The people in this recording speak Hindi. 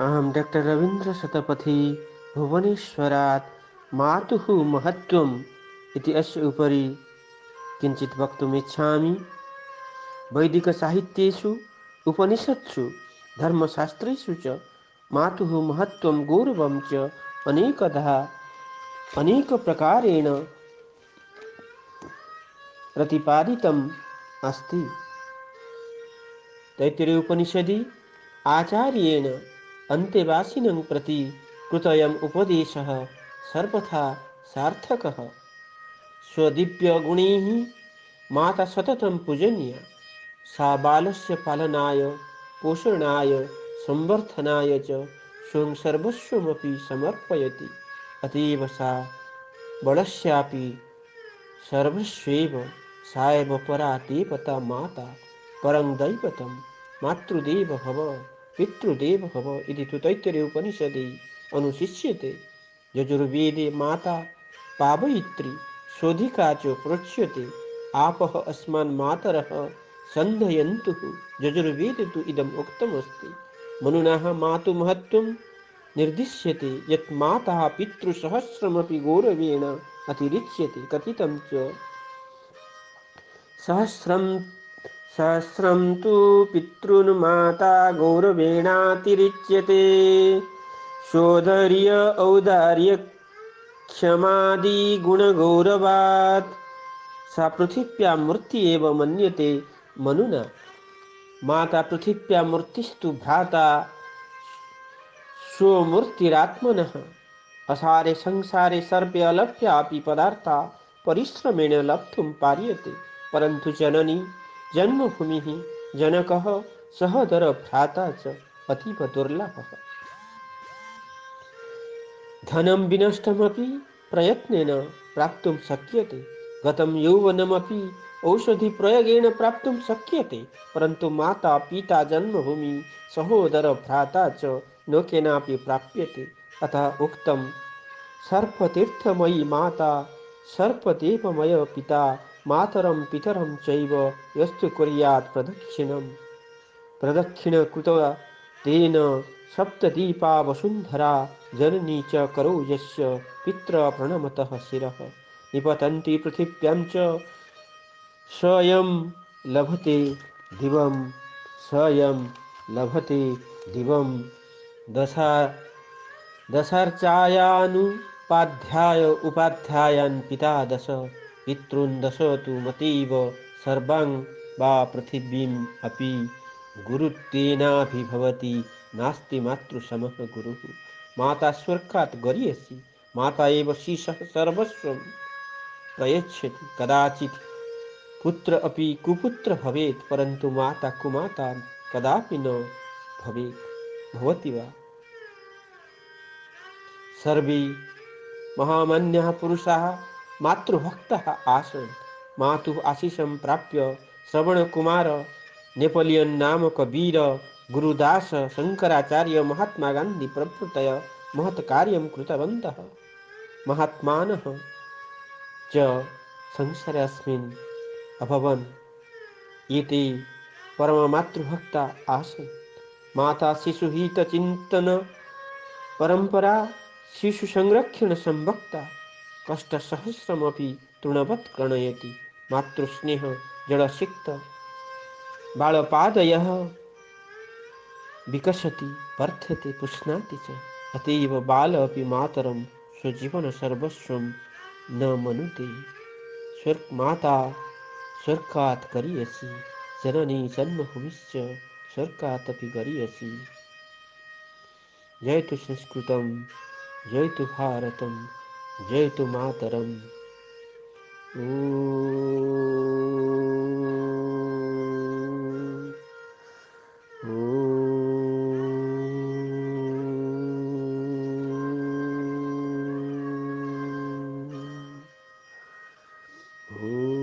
अहं डॉक्टर रवीन्द्र शतपथी भुवनेश्वरात् मातुः महत्त्वम् इति उपरि किञ्चित् वक्तुम् इच्छामि। वैदिकसाहित्येषु, उपनिषत्सु, धर्मशास्त्रेषु च मातुः महत्त्वं, गौरवं च अनेकधा, अनेकप्रकारेण प्रतिपादितम् अस्ति। तैत्तिरीय उपनिषदि आचार्येण अन्तेवासिनं प्रति कृतयम् उपदेशः सर्वथा सार्थकः। स्वदिव्यगुणैः माता सततं पूजनीया। सा बालस्य पालनाय, पोषणाय, संवर्धनाय च स्वं सर्वस्वमपि समर्पयति। अतीव सा बलस्यापि सर्वस्वेव सा एव परा देवता माता। परं दैवतं मातृदेव भव। पितृदेव भव इति तु तैत्तरीय उपनिषदि। अनुशिष्यते। यजुर्वेदे माता पावयित्री शोधिका च प्रोच्यते आपः अस्मान् मातरः सन्धयन्तुः। यजुर्वेदे तु इदम् उक्तमस्ति। मनुनः मातुमहत्त्वं निर्दिश्यते। यत् माता पितृसहस्रमपि गौरवेण अतिरिच्यते। कथितं च। सहस्रं सहस्रं तु पितॄन्माता गौरवेणातिरिच्यते। शोधर्य औदार्य क्षमादिगुणगौरवात् सा पृथिव्या मूर्ति एव मन्यते मनुना। माता पृथिव्या मूर्तिस्तु भ्राता स्वमूर्तिरात्मनः असारे संसारे सर्वे अलभ्यापि पदार्था परिश्रमेण लब्धुं पार्यते। परन्तु जननी जन्मभूमिः जनकः सहोदर भ्राता च अतीव दुर्लभः। धनं विनष्टमपि प्रयत्नेन प्राप्तुं शक्यते, गतं यौवनमपि औषधिप्रयोगेण प्राप्तुं शक्यते, परन्तु माता पिता जन्मभूमि सहोदर भ्राता च न केनापि प्राप्यते। अतः उक्तं, सर्पतीर्थमयी माता सर्पदेवमय पिता मातरं पितरं चैव यस्तु कुर्यात् प्रदक्षिणं प्रदक्षिणकृत्वा तेन सप्तदीपा वसुन्धरा जननी च करो यस्य पितृप्रणमतः शिरः। निपतन्ति पृथिव्यां च स्वयं लभते दिवं स्वयं लभते दिवं। दशा दशार्चायानुपाध्याय उपाध्यायान् पिता दश। पितॄन् दश तु मतीव सर्वां वा पृथिवीम् अपि गुरुत्वेनाभिभवति। नास्ति मातृसमः गुरुः। माता स्वर्गात् गरीयसी। माता एव शिशः सर्वस्वं प्रयच्छति। कदाचित् पुत्र अपि कुपुत्र भवेत्, परन्तु माता कुमाता कदापि न भवेत्। भवति वा? सर्वे महामान्याः पुरुषाः मातृभक्तः आसन्। मातुः आशिषं प्राप्य श्रवणकुमार, नेपोलियन् नामक वीर, गुरुदास शङ्कराचार्य महात्मा गान्धी प्रभृतय महत् कार्यं कृतवन्तः। महात्मानः च संसारे अस्मिन् अभवन्। एते परममातृभक्ता आसन्। माता शिशुहितचिन्तन परम्परा शिशुसंरक्षणसंभक्ता कष्टसहस्रमपि तृणवत् गणयति। मातृस्नेह जडसिक्त बालपादयः विकसति, वर्धते पुष्णाति च। अत एव बाल अपि मातरं स्वजीवनसर्वस्वं न मनुते। स्वर्ग माता स्वर्गात् करियसि जननी जन्मभूमिश्च स्वर्गात् अपि गरीयसि। जय तु संस्कृतं जय तु भारतं जय तु मातरम् Ooh.